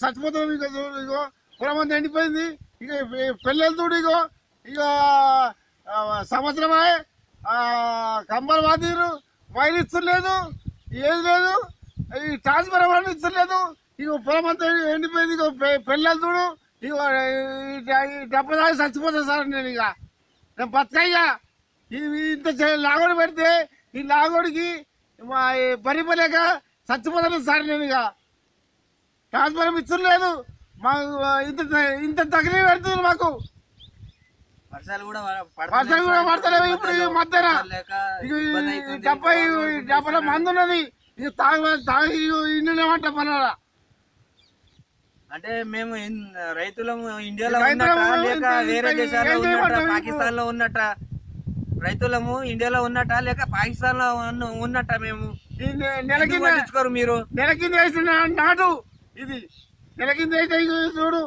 చచ్చిపోతాం ఇక ఇగో పొలమంతా ఎండిపోయింది. ఇక పెళ్ళెలు ఇగో. ఇక సంవత్సరమే కంబలు వాదిరు. వైర్ ఇచ్చలేదు ఏది లేదు. ఈ ట్రాన్స్ఫర్ వాళ్ళు ఇచ్చలేదు ఇక పొలం అంతా ఎండిపోయింది ఇక పెళ్ళెలు ఇక ఈ డబ్బు దాగి చచ్చిపోతాను సార్ నేను ఇక నేను బతకయ్యా. ఇంత లాగోడు పెడితే ఈ లాగోడికి మా పరిపలేక చచ్చిపోతాను సార్ నేను ఇక ట్రాన్స్ఫర్ ఇచ్చలేదు మాకు ఇంత ఇంత తగిలి పెడుతుంది మాకు. వర్షాలు కూడా వర్షాలు కూడా పడతలేవు. ఇప్పుడు మధ్యన. డెబ్బై డెబ్బై మంది ఉన్నది. తాగి తాగి ఇండియా పనాలా అంటే మేము రైతులము ఇండియాలో ఉన్నట్ట వేరే దేశాల్లో ఉన్నట్ట? పాకిస్తాన్లో ఉన్నట్ట రైతులము ఇండియాలో ఉన్నట్ట లేక పాకిస్తాన్లో ఉన్న- ఉన్నట్ట మేము? ఈ నె- నెల ఎందుకు కింద పట్టించుకోరు మీరు? నెల కింద వేసిన నాటు ఇది నెల కింద అయితే ఇగో చూడు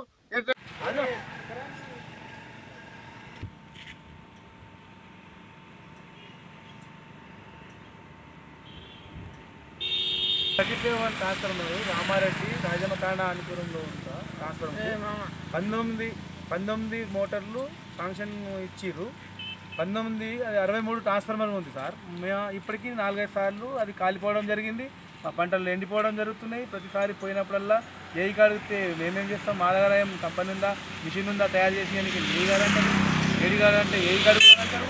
సచిదేవన్ ట్రాన్స్ఫర్మర్ రామారెడ్డి రాజమకాండ అనుకూలంలో ఉంటా ట్రాన్స్ఫర్మర్ పంతొమ్మిది పంతొమ్మిది మోటార్లు ఫంక్షన్ ఇచ్చిర్రు. పంతొమ్మిది అది అరవై మూడు ట్రాన్స్ఫార్మర్ ఉంది సార్. మేము ఇప్పటికీ నాలుగైదు సార్లు అది కాలిపోవడం జరిగింది. పంటలు ఎండిపోవడం జరుగుతున్నాయి. ప్రతిసారి పోయినప్పుడల్లా ఏ అడిగితే మేమేం చేస్తాం? మా దగ్గర ఏం కంపెనీ ఉందా మిషన్ ఉందా తయారు చేసి ఏ కాదంటే ఏది కాదంటే ఏ అడుగుతారంటారు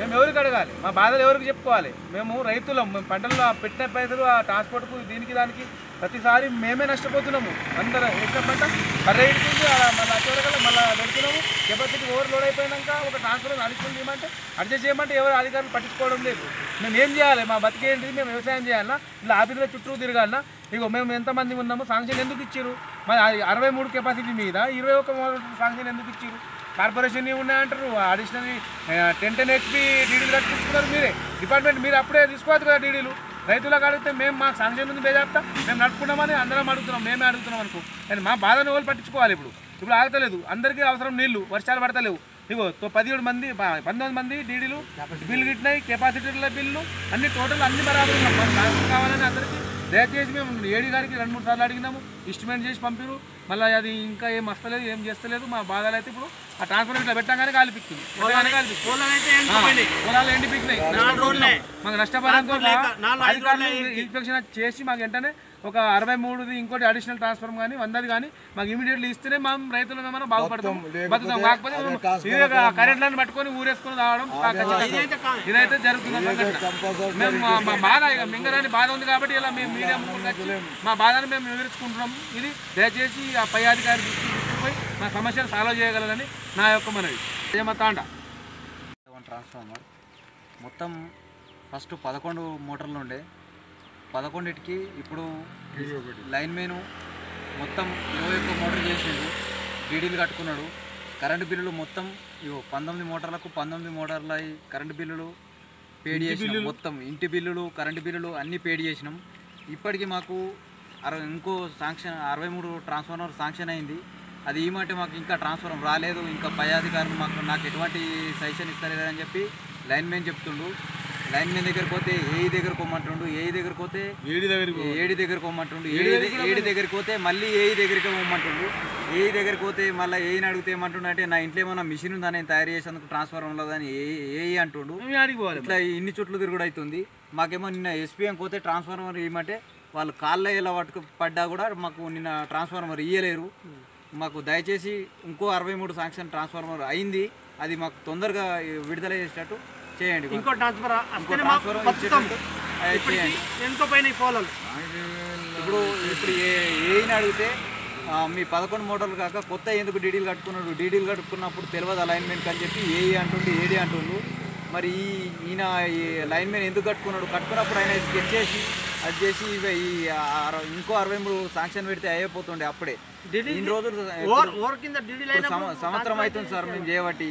మేము ఎవరికి అడగాలి? మా బాధలు ఎవరికి చెప్పుకోవాలి? మేము రైతులం మేము పంటల్లో పెట్టిన పైసలు ఆ ట్రాన్స్పోర్ట్కు దీనికి దానికి ప్రతిసారి మేమే నష్టపోతున్నాము. అందరూ వేసిన పంట కర్ర ఇడుతుంది మళ్ళీ అచ్చవరకల్లా మళ్ళీ పెడుతున్నాము. కెపాసిటీ ఓవర్లోడ్ అయిపోయినాక ఒక ట్రాన్స్ఫర్ అడిషన్ చేయమంటే అడ్జస్ట్ చేయమంటే ఎవరు అధికారులు పట్టించుకోవడం లేదు. మేము ఏం చేయాలి? మా బతికేంటిది మేము వ్యవసాయం చేయాలన్నా ఇలా ఆఫీసుల చుట్టూ తిరగాలన్నా ఇక మేము ఎంతమంది ఉన్నాము సాంక్షన్ ఎందుకు ఇచ్చారు మరి అరవై మూడు కెపాసిటీ మీద ఇరవై ఒక సాంక్షన్ ఎందుకు ఇచ్చారు కార్పొరేషన్ ఉన్నాయంటారు అడిషనల్ టెన్ టెన్ హెచ్పి డీడీలు కట్టించుకున్నారు మీరే. డిపార్ట్మెంట్ మీరు అప్పుడే తీసుకోవద్దు కదా డీడీలు. రైతులకు అడిగితే మేము మాకు సాంక్షన్ ఉంది బేజాప్తా. మేము నడుపుకున్నామని అందరం అడుగుతున్నాం. మేమే అడుగుతున్నాం అనుకో. కానీ మా బాధను వాళ్ళు పట్టించుకోవాలి ఇప్పుడు? ఇప్పుడు ఆగతలేదు. అందరికీ అవసరం నీళ్ళు. వర్షాలు పడతలేవు. ఇగో తో- పదిహేడు మంది పంతొమ్మిది మంది డీడీలు బిల్లు గిట్టినాయి కెపాసిటీల బిల్లు అన్ని టోటల్ అన్ని బరాబర్ కావాలని అందరికీ. దయచేసి మేము ఏడీ గారికి రెండు మూడు సార్లు అడిగినాము. ఇస్టిమేట్ చేసి పంపిరు మళ్ళీ అది ఇంకా ఏం వస్తలేదు ఏం చేస్తలేదు మా బాధలు అయితే ఇప్పుడు ఆ ట్రాన్స్ఫర్ ఇట్లా పెట్టగానే కాలిపిస్తుంది. పొలాలు నష్టపోతున్నాం. మాకు నష్టపరిహారం ఇన్స్పెక్షన్ చేసి మాకు వెంటనే ఒక అరవై మూడుది ఇంకోటి అడిషనల్ ట్రాన్స్ఫర్ కానీ వందది కానీ మాకు ఇమీడియట్లీ ఇస్తేనే మనం రైతులు ఏమైనా బాగుపడతాం. బతుకుతాం. కాకపోతే మనం ఇదే కరెంట్ లైన్ పట్టుకొని ఊరేసుకొని రావడం. ఇదైతే జరుగుతుంది. మేము మా- బాధ ఇక మింగరాని బాధ ఉంది కాబట్టి ఇలా మేము మీడియా ముందుకు మా బాధను మేము వివరించుకుంటున్నాం. ఇది దయచేసి ఆ పై అధికారి దృష్టికి తీసుకుపోయి మా సమస్యను సాల్వ్ చేయగలరని నా యొక్క మనవి. ఏమతాండ ట్రాన్స్ఫార్మర్ మొత్తం ఫస్ట్ పదకొండు మోటార్లు ఉండే. పదకొండిటికి ఇప్పుడు లైన్ మెయిన్ మొత్తం ఇరవై ఒక్క మోటార్ చేసిండు. డీడీలు కట్టుకున్నాడు. కరెంటు బిల్లులు మొత్తం ఇగో పంతొమ్మిది మోటార్లకు పంతొమ్మిది మోటార్ల కరెంటు బిల్లులు పేడ్ చేసినాం మొత్తం. ఇంటి బిల్లులు కరెంటు బిల్లులు అన్నీ పేడ్ చేసినాం. ఇప్పటికి మాకు అరవై ఇంకో శాంక్షన్ అరవై మూడు ట్రాన్స్ఫార్మర్ శాంక్షన్ అయింది. అది ఏమంటే మాకు ఇంకా ట్రాన్స్ఫార్మర్ రాలేదు. ఇంకా పై అధికారులు మాకు నాకు ఎటువంటి సజెషన్ ఇస్తలేదని చెప్పి లైన్ మెయిన్ చెప్తుండు. లైన్ మెయిన్ దగ్గరికి పోతే ఏఈ దగ్గరకు పోమంటుండు? ఏఈ దగ్గరికి పోతే? ఏడి దగ్గరికి ఏడి దగ్గరకు పోమంటుండు? ఏడి ఏడి దగ్గరికి పోతే మళ్ళీ ఏఈ దగ్గరికి పోమంటుండు? ఏఈ దగ్గరికి పోతే మళ్ళీ ఏఈని అడిగితే ఏమంటుండు అంటే నా ఇంట్లో ఏమన్నా మిషన్ ఉందా? నేను తయారు చేసేందుకు ట్రాన్స్ఫర్ ఉండదని ఏఈ అంటుండు. ఇట్లా ఇన్ని చుట్లు తిరుగుడు అవుతుంది. మాకేమో నిన్న ఎస్పీఎం పోతే ట్రాన్స్ఫార్మర్ ఇవ్వమంటే వాళ్ళు కాళ్ళ ఇలా పట్టుకు పడ్డా కూడా మాకు నిన్న ట్రాన్స్ఫార్మర్ ఇయ్యలేరు. మాకు దయచేసి ఇంకో అరవై మూడు శాంక్షన్ ట్రాన్స్ఫార్మర్ అయింది. అది మాకు తొందరగా విడుదల చేసేటట్టు చేయండి ఇంకో ట్రాన్స్ఫర్ ఎంతో పైన పోలాలు ఇప్పుడు ఇప్పుడు ఏ ఏని అడిగితే మీ పదకొండు మోటార్లు కాక కొత్త ఎందుకు డీడీలు కట్టుకున్నాడు డీడీలు కట్టుకున్నప్పుడు తెలియదు అలైన్మెంట్ అని చెప్పి ఏఈ అంటుండు ఏడి అంటుండు. మరి ఈ ఈయన ఈ లైన్ మ్యాన్ ఎందుకు కట్టుకున్నాడు? కట్టుకున్నప్పుడు ఆయన స్కెచ్ చేసి అది చేసి ఈ ఇంకో అరవై మూడు శాంక్షన్ పెడితే అయిపోతుండే అప్పుడే. ఇన్ని రోజులు సంవత్సరం అవుతుంది సార్ మేము చేయబట్టి.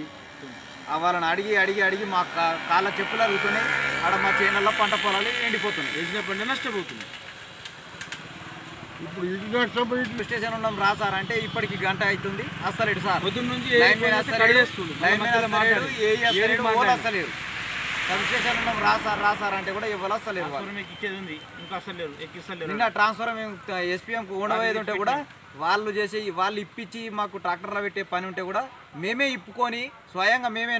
వాళ్ళని అడిగి అడిగి అడిగి మా కాళ్ళ చెప్పులు అరుగుతున్నాయి. ఆడ మా చేనుల్లో పంట పొలాలు ఎండిపోతున్నాయి. వేసిన పంట నష్టపోతుంది ఇప్పుడు నష్టపోయి పోలీస్ స్టేషన్ ఉన్నాం రా సార్. అంటే ఇప్పటికి గంట అవుతుంది. అస్తలేడు సార్. పొద్దున్న నుంచి ఏ అస్తలేడు అస్తలేడు ఓలు. అస్తలేడు. సబ్స్టేషన్ ఉన్నాం రా సార్ రా సార్ అంటే కూడా ఇవ్వాలి మీకు ఇచ్చేది ఉంది ఇంకా అసలు లేరు ఎక్కిస్తలేరు నిన్న ట్రాన్స్ఫర్ మేము ఎస్పీఎంకు ఓడబోయేది ఉంటే కూడా వాళ్ళు చేసి వాళ్ళు ఇప్పించి మాకు ట్రాక్టర్లో పెట్టే పని ఉంటే కూడా మేమే ఇప్పుకొని స్వయంగా మేమే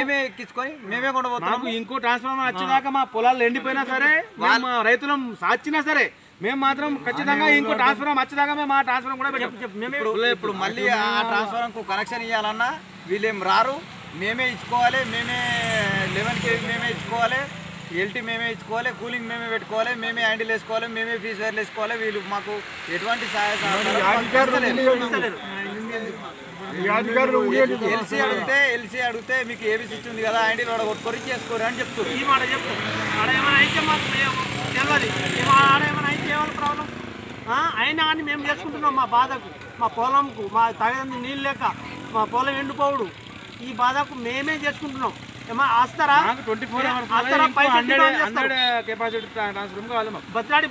మేము ఎక్కించుకొని మేమే మాకు కొండపోతున్నాము ఇంకో ట్రాన్స్ఫార్మర్ వచ్చేదాకా మా పొలాలు ఎండిపోయినా సరే రైతులం సాచినా సరే మేము మాత్రం ఖచ్చితంగా ఇంకో ట్రాన్స్ఫార్మర్ వచ్చేదాకా మేము ఆ ట్రాన్స్ఫార్మర్ కూడా ఇప్పుడు మళ్ళీ ఆ ట్రాన్స్ఫార్మర్కు కనెక్షన్ ఇవ్వాలన్నా వీళ్ళేం రారు. మేమే ఇచ్చుకోవాలి మేమే లెవెన్ కేవీ మేమే ఇచ్చుకోవాలి ఎల్టీ మేమే ఇచ్చుకోవాలి కూలింగ్ మేమే పెట్టుకోవాలి మేమే హ్యాండిల్ వేసుకోవాలి మేమే ఫీజు వైర్లు వేసుకోవాలి వీళ్ళు మాకు ఎటువంటి సహాయ ఎల్సీ అడిగితే ఎల్సీ అడిగితే మీకు ఏబీసీ ఇచ్చింది కదా హ్యాండిల్ వాడ కొట్టుకొని చేసుకోరు అని చెప్తారు. ఈ మాట చెప్తాం ఆడ ఏమైనా అయితే మాకు మేము తెలియదు ఈ మా ఆడ ఏమైనా అయితే ఏమైనా ప్రాబ్లం ఆ, అయినా కానీ మేము చేసుకుంటున్నాం మా బాధకు మా పొలంకు మా తాగేందుకు నీళ్ళు లేక మా పొలం ఎండిపోవుడు. ఈ బాధకు మేమే చేసుకుంటున్నాం. ఏమా ఫోర్ వస్తారా పైసలు బతిలాడి